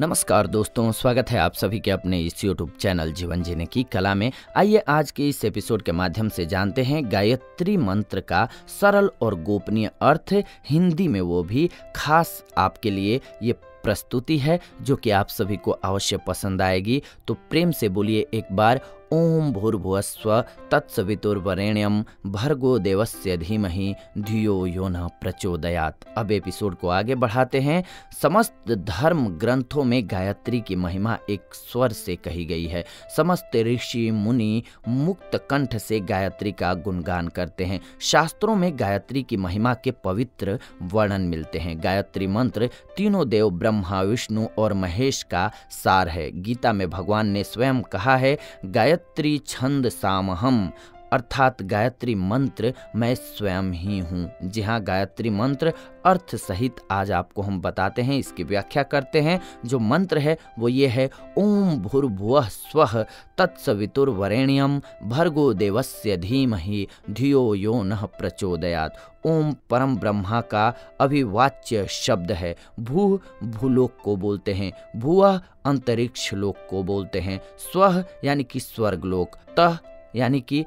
नमस्कार दोस्तों, स्वागत है आप सभी के अपने इस यूट्यूब चैनल जीवन जीने की कला में। आइए आज के इस एपिसोड के माध्यम से जानते हैं गायत्री मंत्र का सरल और गोपनीय अर्थ। हिंदी में वो भी खास आपके लिए ये प्रस्तुति है, जो कि आप सभी को अवश्य पसंद आएगी। तो प्रेम से बोलिए एक बार ओम भूर्भुवस्व तत्सवितुर्वरेण्यम भर्गो देवस्य धीमहि धियो यो न प्रचोदयात। अब एपिसोड को आगे बढ़ाते हैं। समस्त धर्म ग्रंथों में गायत्री की महिमा एक स्वर से कही गई है। समस्त ऋषि, मुनि, मुक्त कंठ से गायत्री का गुणगान करते हैं। शास्त्रों में गायत्री की महिमा के पवित्र वर्णन मिलते हैं। गायत्री मंत्र, तीनों देव ब्रह्मा, विष्णु और महेश का सार है। गीता में भगवान ने स्वयं कहा है, गायत्री छंद सामहम। अर्थात गायत्री मंत्र, मैं स्वयं ही हूँ। जी हाँ गायत्री मंत्र, अर्थ सहित आज आपको हम बताते हैं, इसकी व्याख्या करते हैं। जो मंत्र है, वो ये है ओम भूर्भुव स्व तत्सवितुर्वरेण्यम भर्गो देवस्य धीमहि धियो यो न प्रचोदयात। ओम परम ब्रह्मा का अभिवाच्य शब्द है। भू भूलोक को बोलते हैं। भुआ अंतरिक्ष लोक को बोलते हैं। स्व यानी कि स्वर्गलोक तह यानी कि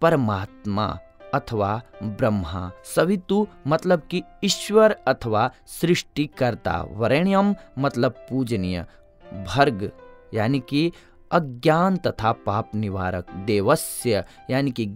परमात्मा अथवा ब्रह्मा, सवितु मतलब कि ईश्वर अथवा सृष्टिकर्ता, वरेण्यम मतलब पूजनीय, भर्ग, यानी कि अज्ञान तथा पाप निवारक, देवस्य, यानी कि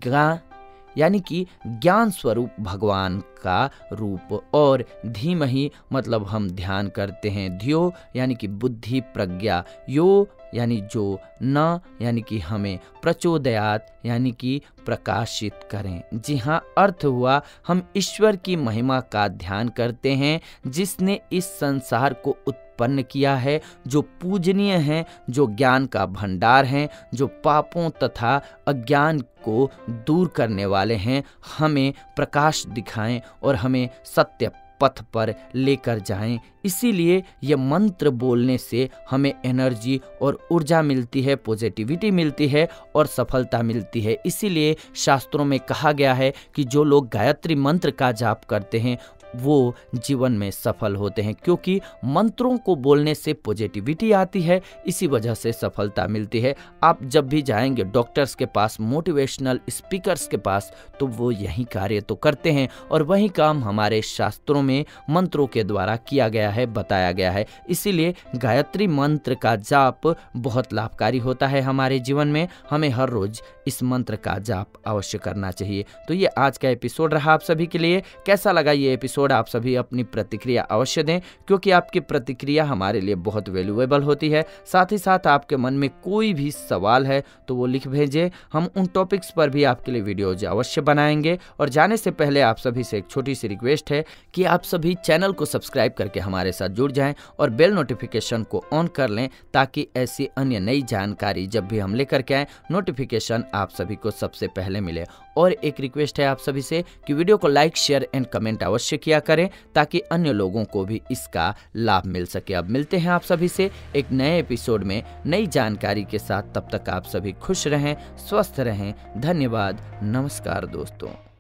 यानी कि ज्ञान स्वरूप भगवान का रूप और धीम ही मतलब हम ध्यान करते हैं धियो, यानी कि बुद्धि प्रज्ञा, यो, यानी जो न, यानी कि हमें प्रचोदयात, यानी कि प्रकाशित करें। जी हाँ अर्थ हुआ, हम ईश्वर की महिमा का ध्यान करते हैं, जिसने इस संसार को उत्पन्न किया है, जो पूजनीय हैं, जो ज्ञान का भंडार हैं, जो पापों तथा अज्ञान को दूर करने वाले हैं, हमें प्रकाश दिखाएँ और हमें सत्य पथ पर लेकर जाएँ। इसीलिए यह मंत्र बोलने से हमें एनर्जी और ऊर्जा मिलती है पॉजिटिविटी मिलती है और सफलता मिलती है। इसीलिए शास्त्रों में कहा गया है कि जो लोग गायत्री मंत्र का जाप करते हैं वो जीवन में सफल होते हैं, क्योंकि मंत्रों को बोलने से पॉजिटिविटी आती है, इसी वजह से सफलता मिलती है। आप जब भी जाएँगे डॉक्टर्स के पास मोटिवेशनल स्पीकर्स के पास तो वो यही कार्य तो करते हैं, और वही काम हमारे शास्त्रों में, मंत्रों के द्वारा किया गया है, बताया गया है। इसीलिए गायत्री मंत्र का जाप बहुत लाभकारी होता है हमारे जीवन में। हमें हर रोज इस मंत्र का जाप अवश्य करना चाहिए। तो ये आज का एपिसोड रहा आप सभी के लिए। कैसा लगा ये एपिसोड आप सभी अपनी प्रतिक्रिया अवश्य दें, क्योंकि आपकी प्रतिक्रिया हमारे लिए बहुत वैल्यूएबल होती है। साथ ही साथ आपके मन में कोई भी सवाल है तो वो लिख भेजें। हम उन टॉपिक्स पर भी आपके लिए वीडियोज़ अवश्य बनाएँगे। और जाने से पहले आप सभी से एक छोटी सी रिक्वेस्ट है कि आप सभी चैनल को सब्सक्राइब करके हमारे साथ जुड़ जाएँ और बेल नोटिफिकेशन को ऑन कर लें, ताकि ऐसी अन्य नई जानकारी जब भी हम लेकर के आए नोटिफिकेशन आप सभी को सबसे पहले मिले। और एक रिक्वेस्ट है आप सभी से कि वीडियो को लाइक शेयर एंड कमेंट अवश्य किया करें ताकि अन्य लोगों को भी इसका लाभ मिल सके। अब मिलते हैं आप सभी से एक नए एपिसोड में। नई जानकारी के साथ तब तक आप सभी खुश रहें, स्वस्थ रहें। धन्यवाद। नमस्कार दोस्तों।